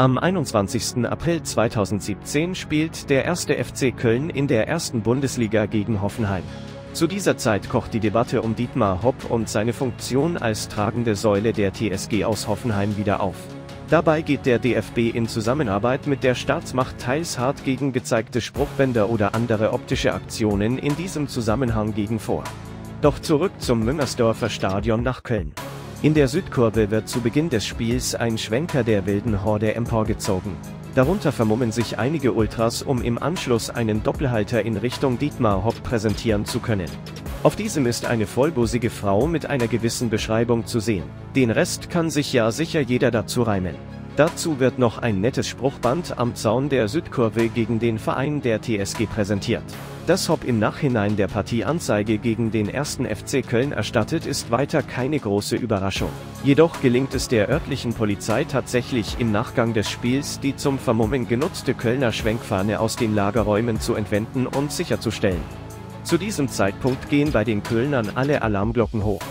Am 21. April 2017 spielt der erste FC Köln in der ersten Bundesliga gegen Hoffenheim. Zu dieser Zeit kocht die Debatte um Dietmar Hopp und seine Funktion als tragende Säule der TSG aus Hoffenheim wieder auf. Dabei geht der DFB in Zusammenarbeit mit der Staatsmacht teils hart gegen gezeigte Spruchbänder oder andere optische Aktionen in diesem Zusammenhang gegen vor. Doch zurück zum Müngersdorfer Stadion nach Köln. In der Südkurve wird zu Beginn des Spiels ein Schwenker der wilden Horde emporgezogen. Darunter vermummen sich einige Ultras, um im Anschluss einen Doppelhalter in Richtung Dietmar Hopp präsentieren zu können. Auf diesem ist eine vollbusige Frau mit einer gewissen Beschreibung zu sehen. Den Rest kann sich ja sicher jeder dazu reimen. Dazu wird noch ein nettes Spruchband am Zaun der Südkurve gegen den Verein der TSG präsentiert. Dass Hopp im Nachhinein der Partie Anzeige gegen den ersten FC Köln erstattet, ist weiter keine große Überraschung. Jedoch gelingt es der örtlichen Polizei tatsächlich im Nachgang des Spiels, die zum Vermummen genutzte Kölner Schwenkfahne aus den Lagerräumen zu entwenden und sicherzustellen. Zu diesem Zeitpunkt gehen bei den Kölnern alle Alarmglocken hoch.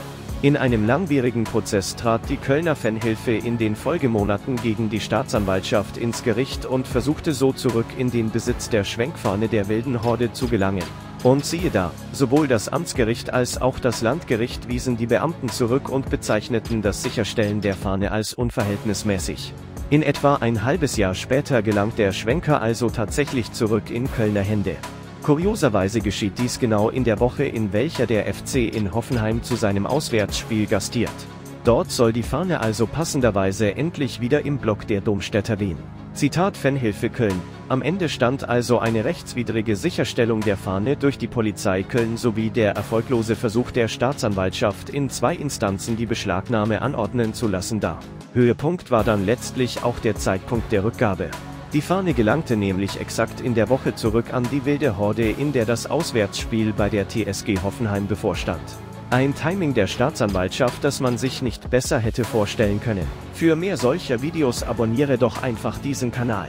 In einem langwierigen Prozess trat die Kölner Fanhilfe in den Folgemonaten gegen die Staatsanwaltschaft ins Gericht und versuchte so zurück in den Besitz der Schwenkfahne der wilden Horde zu gelangen. Und siehe da, sowohl das Amtsgericht als auch das Landgericht wiesen die Beamten zurück und bezeichneten das Sicherstellen der Fahne als unverhältnismäßig. In etwa ein halbes Jahr später gelangt der Schwenker also tatsächlich zurück in Kölner Hände. Kurioserweise geschieht dies genau in der Woche, in welcher der FC in Hoffenheim zu seinem Auswärtsspiel gastiert. Dort soll die Fahne also passenderweise endlich wieder im Block der Domstädter wehen. Zitat Fanhilfe Köln. Am Ende stand also eine rechtswidrige Sicherstellung der Fahne durch die Polizei Köln sowie der erfolglose Versuch der Staatsanwaltschaft in zwei Instanzen die Beschlagnahme anordnen zu lassen da. Höhepunkt war dann letztlich auch der Zeitpunkt der Rückgabe. Die Fahne gelangte nämlich exakt in der Woche zurück an die wilde Horde, in der das Auswärtsspiel bei der TSG Hoffenheim bevorstand. Ein Timing der Staatsanwaltschaft, das man sich nicht besser hätte vorstellen können. Für mehr solcher Videos abonniere doch einfach diesen Kanal.